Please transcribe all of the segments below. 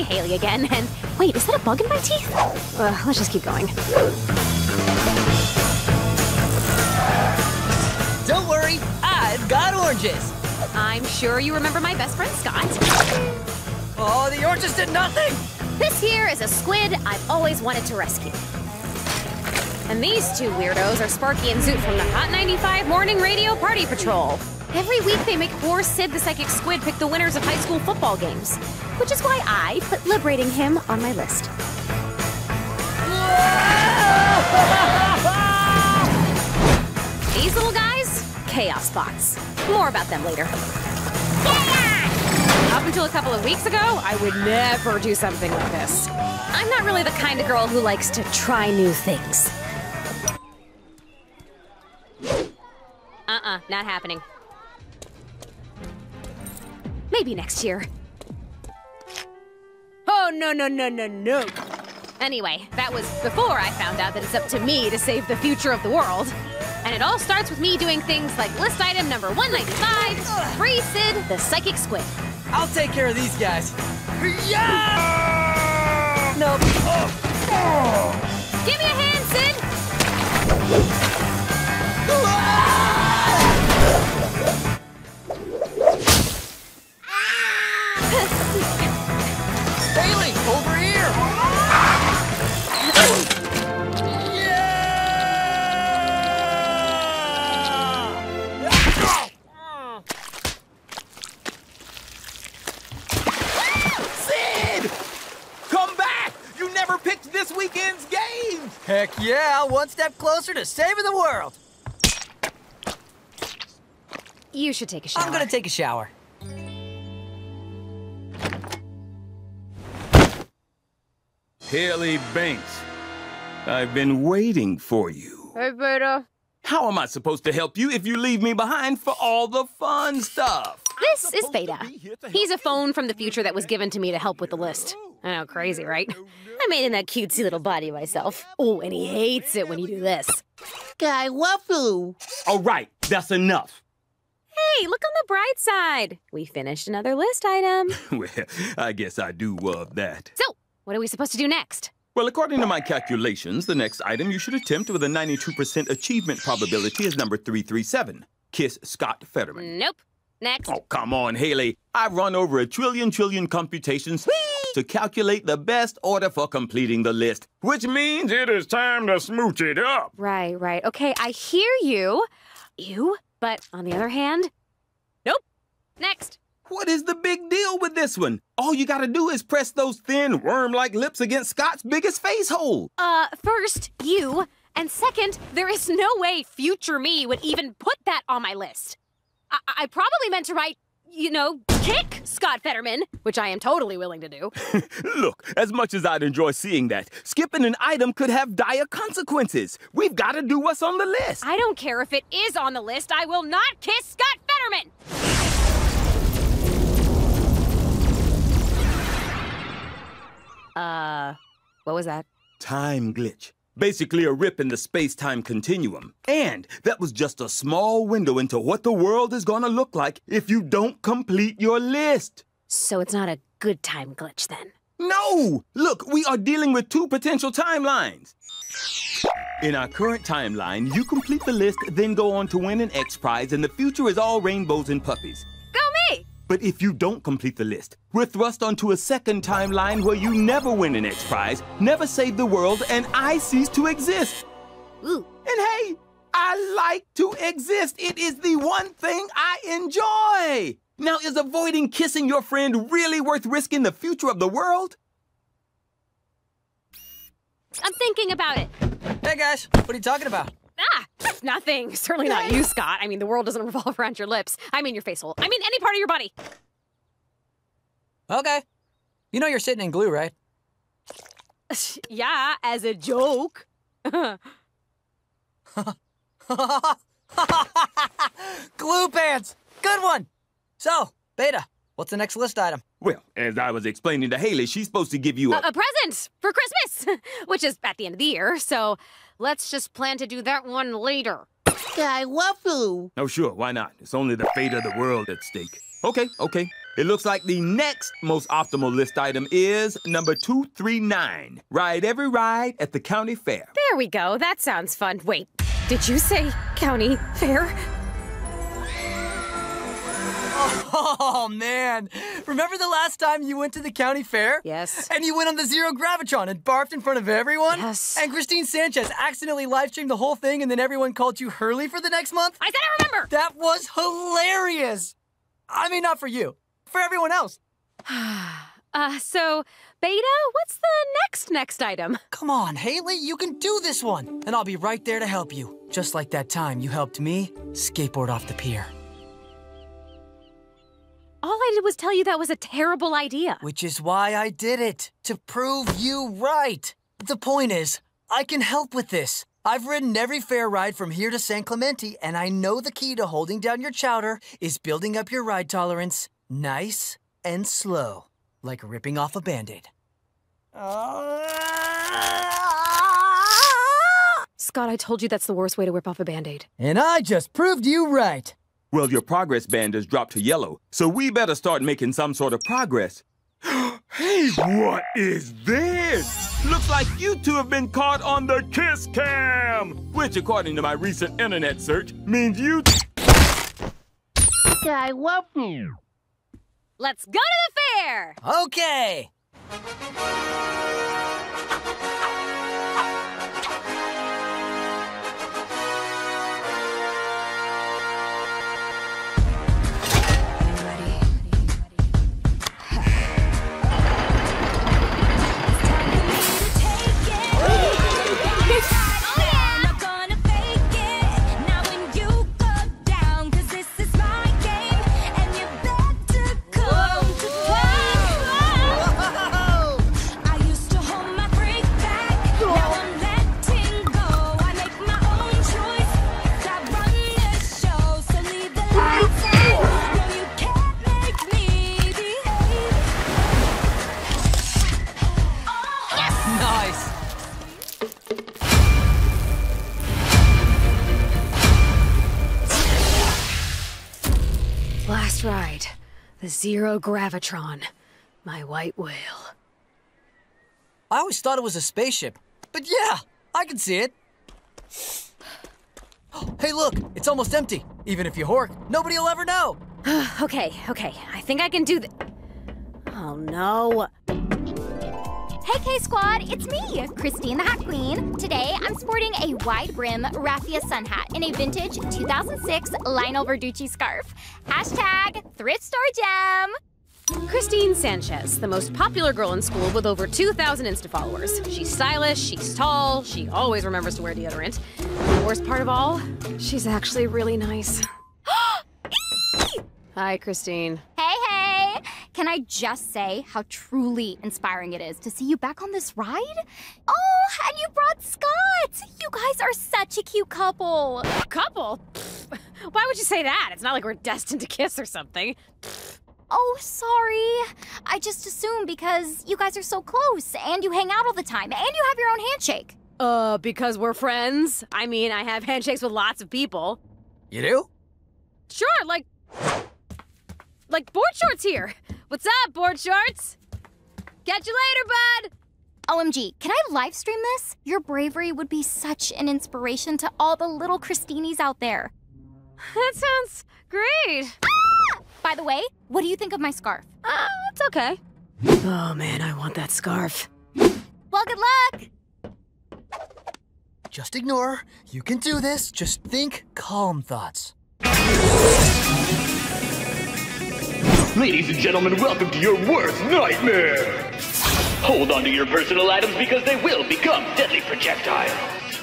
me, Hailey again, and wait, is that a bug in my teeth? Uh, let's just keep going. Don't worry, I've got oranges. I'm sure you remember my best friend Scott. Oh, the oranges did nothing. This here is a squid I've always wanted to rescue. And these two weirdos are Sparky and Zoot from the Hot 95 Morning Radio Party Patrol. Every week they make poor Sid the Psychic Squid pick the winners of high school football games, which is why I put liberating him on my list. These little guys, chaos bots. More about them later. Up until a couple of weeks ago, I would never do something like this. I'm not really the kind of girl who likes to try new things. Uh-uh, not happening. Maybe next year. Oh, no, no, no, no, no. Anyway, that was before I found out that it's up to me to save the future of the world. And it all starts with me doing things like list item number 195, Free Sid the Psychic Squid. I'll take care of these guys. Yeah! Nope. Oh! Give me a hand, Sid! Oh! One step closer to saving the world. You should take a shower. I'm gonna take a shower. Hailey Banks, I've been waiting for you. Hey, Beta. How am I supposed to help you if you leave me behind for all the fun stuff? This is supposed Beta. be here to help He's a you. phone from the future that was given to me to help with the list. I know, crazy, right? I made him that cutesy little body myself. Oh, and he hates it when you do this. Guy Waffle. All right, that's enough. Hey, look on the bright side. We finished another list item. Well, I guess I do love that. So, what are we supposed to do next? Well, according to my calculations, the next item you should attempt with a 92% achievement probability is number 337. Kiss Scott Federman. Nope. Next. Oh, come on, Hailey. I've run over a trillion trillion computations to calculate the best order for completing the list, which means it is time to smooch it up. Right, right. Okay, I hear you. You, but on the other hand, nope. Next. What is the big deal with this one? All you gotta do is press those thin, worm like lips against Scott's biggest face hole. Uh, first, you. And second, there is no way future me would even put that on my list. I, I probably meant to write, you know, kick Scott Federman, which I am totally willing to do. Look, as much as I'd enjoy seeing that, skipping an item could have dire consequences. We've gotta do what's on the list. I don't care if it is on the list, I will not kiss Scott Federman! Uh, what was that? Time glitch. Basically, a rip in the space time continuum. And that was just a small window into what the world is gonna look like if you don't complete your list. So it's not a good time glitch then. No! Look, we are dealing with two potential timelines. In our current timeline, you complete the list, then go on to win an X Prize, and the future is all rainbows and puppies. Go me! But if you don't complete the list, we're thrust onto a second timeline where you never win an X Prize, never save the world, and I cease to exist. Ooh, And hey, I like to exist. It is the one thing I enjoy. Now, is avoiding kissing your friend really worth risking the future of the world? I'm thinking about it. Hey guys, what are you talking about? Ah, nothing. Certainly not you, Scott. I mean, the world doesn't revolve around your lips. I mean, your face hole. I mean, any part of your body. Okay. You know you're sitting in glue, right? yeah, as a joke. glue pants! Good one! So, Beta, what's the next list item? Well, as I was explaining to Hailey, she's supposed to give you a. a present for Christmas, which is at the end of the year. So let's just plan to do that one later. Guy Waffle. oh, sure, why not? It's only the fate of the world at stake. Okay, okay. It looks like the next most optimal list item is number 239. Ride every ride at the county fair. There we go. That sounds fun. Wait, did you say county fair? Oh, man. Remember the last time you went to the county fair? Yes. And you went on the Zero Gravitron and barfed in front of everyone? Yes. And Christine Sanchez accidentally live streamed the whole thing and then everyone called you Hurley for the next month? I said I remember! That was hilarious! I mean, not for you, for everyone else. Uh, so, Beta, what's the next next item? Come on, Hailey, you can do this one. And I'll be right there to help you. Just like that time you helped me skateboard off the pier. All I did was tell you that was a terrible idea. Which is why I did it. To prove you right. The point is, I can help with this. I've ridden every fair ride from here to San Clemente, and I know the key to holding down your chowder is building up your ride tolerance nice and slow, like ripping off a band aid. Scott, I told you that's the worst way to rip off a band aid. And I just proved you right. Well, your progress band has dropped to yellow, so we better start making some sort of progress. hey, what is this? Looks like you two have been caught on the kiss cam, which, according to my recent internet search, means you. Guy Waffle. Let's go to the fair! Okay. Zero Gravitron. My white whale. I always thought it was a spaceship, but yeah, I can see it. Hey, look, it's almost empty. Even if you hork, nobody will ever know. Okay, okay. I think I can do th- Oh no. Hey K Squad, it's me, Christine the Hat Queen. Today I'm sporting a wide brim raffia sun hat in a vintage 2006 Lionel Verducci scarf. Hashtag thrift store gem. Christine Sanchez, the most popular girl in school with over 2,000 Insta followers. She's stylish, she's tall, she always remembers to wear deodorant. The worst part of all, she's actually really nice. Hi, Christine. Hey, hey! Can I just say how truly inspiring it is to see you back on this ride? Oh, and you brought Scott! You guys are such a cute couple. Couple? Pfft. Why would you say that? It's not like we're destined to kiss or something. Oh, sorry. I just assumed because you guys are so close and you hang out all the time and you have your own handshake. Uh, because we're friends? I mean, I have handshakes with lots of people. You do? Sure, like. Like board shorts here. What's up, board shorts? Catch you later, bud! OMG, can I live stream this? Your bravery would be such an inspiration to all the little Christinis out there. That sounds great. Ah! By the way, what do you think of my scarf? Uh, it's okay. Oh man, I want that scarf. Well, good luck! Just ignore. her. You can do this. Just think calm thoughts. Ladies and gentlemen, welcome to your worst nightmare! Hold on to your personal items because they will become deadly projectiles.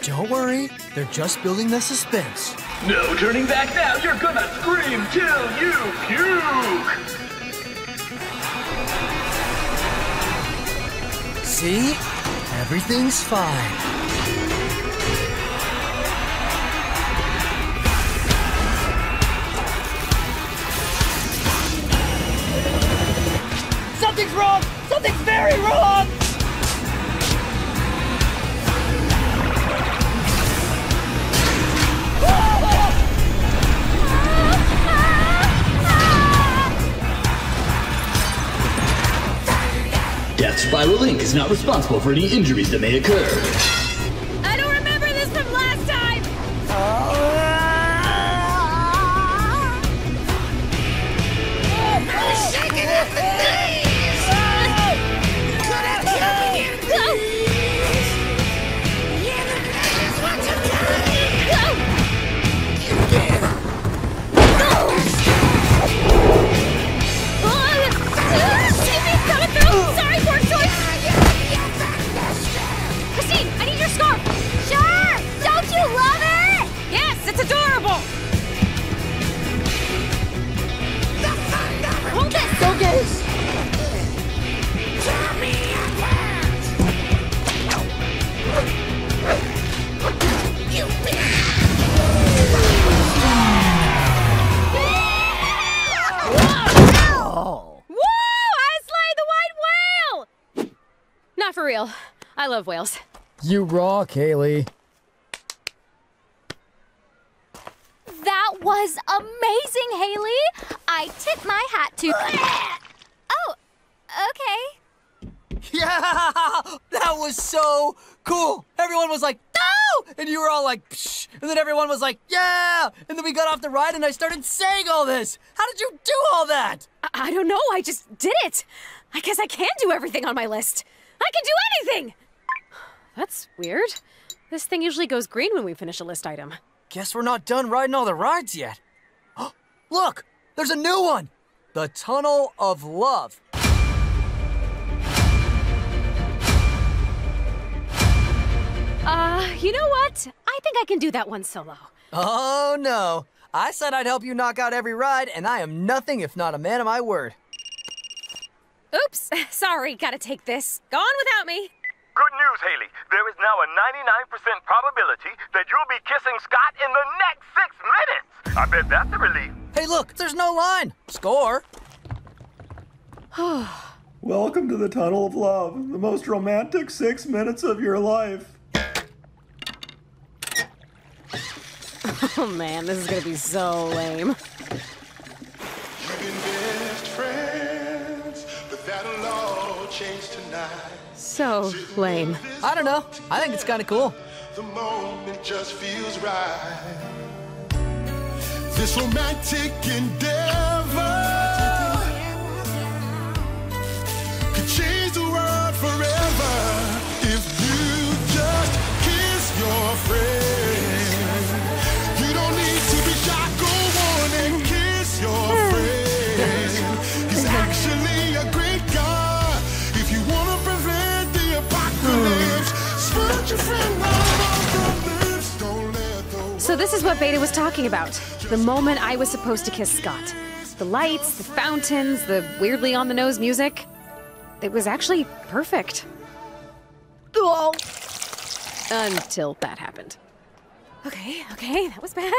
Don't worry, they're just building the suspense. No turning back now, you're gonna scream till you puke! See? Everything's fine. Something's wrong! Something's very wrong! Death Spiral Inc. is not responsible for any injuries that may occur. Real. I love whales. You rock, Hailey. That was amazing, Hailey! I tip my hat to. oh, okay. Yeah! That was so cool! Everyone was like, no! And you were all like, Psh! And then everyone was like, yeah! And then we got off the ride and I started saying all this! How did you do all that? I, I don't know, I just did it. I guess I can do everything on my list. I can do anything! That's weird. This thing usually goes green when we finish a list item. Guess we're not done riding all the rides yet. Look! There's a new one! The Tunnel of Love. Uh, you know what? I think I can do that one solo. Oh no! I said I'd help you knock out every ride, and I am nothing if not a man of my word. Oops, sorry, gotta take this. Go on without me. Good news, Hailey. There is now a 99% probability that you'll be kissing Scott in the next six minutes. I bet that's a relief. Hey, look, there's no line. Score. Welcome to the Tunnel of Love, the most romantic six minutes of your life. Oh man, this is gonna be so lame. So lame. I don't know. I think it's kind of cool. The moment just feels right. This romantic endeavor could change the world forever this is what Beta was talking about. The moment I was supposed to kiss Scott. The lights, the fountains, the weirdly on the nose music. It was actually perfect. Oh. Until that happened. Okay, okay, that was bad.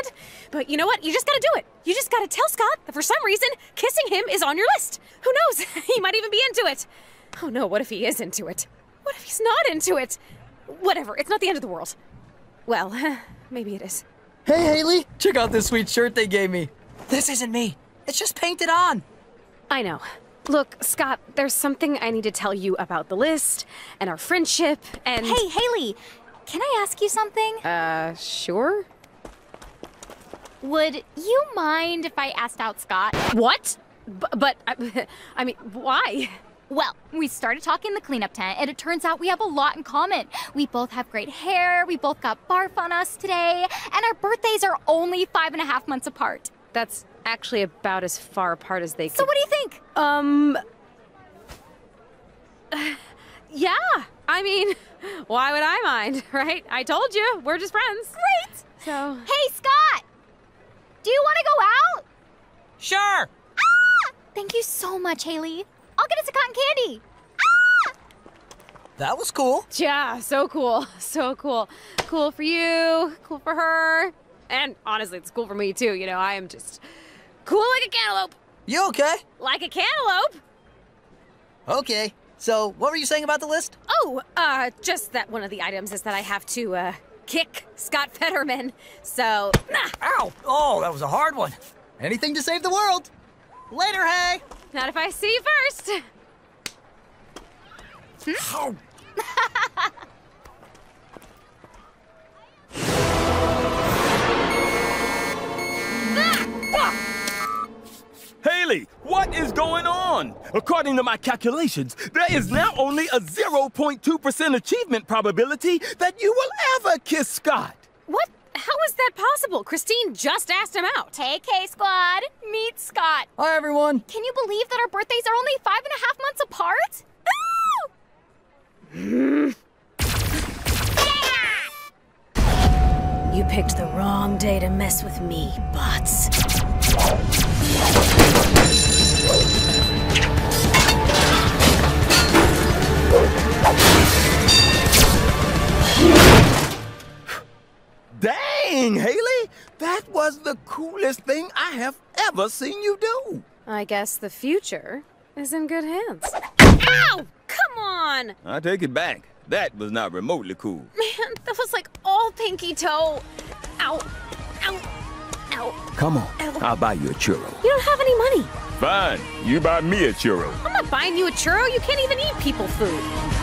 But you know what? You just gotta do it. You just gotta tell Scott that for some reason, kissing him is on your list. Who knows? he might even be into it. Oh no, what if he is into it? What if he's not into it? Whatever, it's not the end of the world. Well, maybe it is. Hey, Hailey, check out this sweet shirt they gave me. This isn't me. It's just painted on. I know. Look, Scott, there's something I need to tell you about the list and our friendship and. Hey, Hailey, can I ask you something? Uh, sure? Would you mind if I asked out Scott? What? B- but, I, I mean, why? Well, we started talking in the cleanup tent, and it turns out we have a lot in common. We both have great hair, we both got barf on us today, and our birthdays are only five and a half months apart. That's actually about as far apart as they So what do you think? Um. Yeah, I mean, why would I mind, right? I told you, we're just friends. Great! So. Hey, Scott! Do you want to go out? Sure. Ah! Thank you so much, Hailey. I'll get us a cotton candy. Ah! That was cool. Yeah, so cool. So cool. Cool for you, cool for her. And honestly, it's cool for me too. You know, I am just cool like a cantaloupe. You okay? Like a cantaloupe? Okay. So, what were you saying about the list? Oh, uh, just that one of the items is that I have to, uh, kick Scott Federman. So, nah, Ow! Oh, that was a hard one. Anything to save the world. Later, hey. Not if I see you first. Hailey, what is going on? According to my calculations, there is now only a 0.2% achievement probability that you will ever kiss Scott. What? How is that possible? Christine just asked him out. Hey, K Squad. Meet Scott. Hi, everyone. Can you believe that our birthdays are only five and a half months apart? You picked the wrong day to mess with me, bots. That was the coolest thing I have ever seen you do. I guess the future is in good hands. Ow! Come on! I take it back. That was not remotely cool. Man, that was like all pinky toe. Ow. Ow. Ow. Come on, I'll buy you a churro. You don't have any money. Fine, you buy me a churro. I'm not buying you a churro. You can't even eat people food.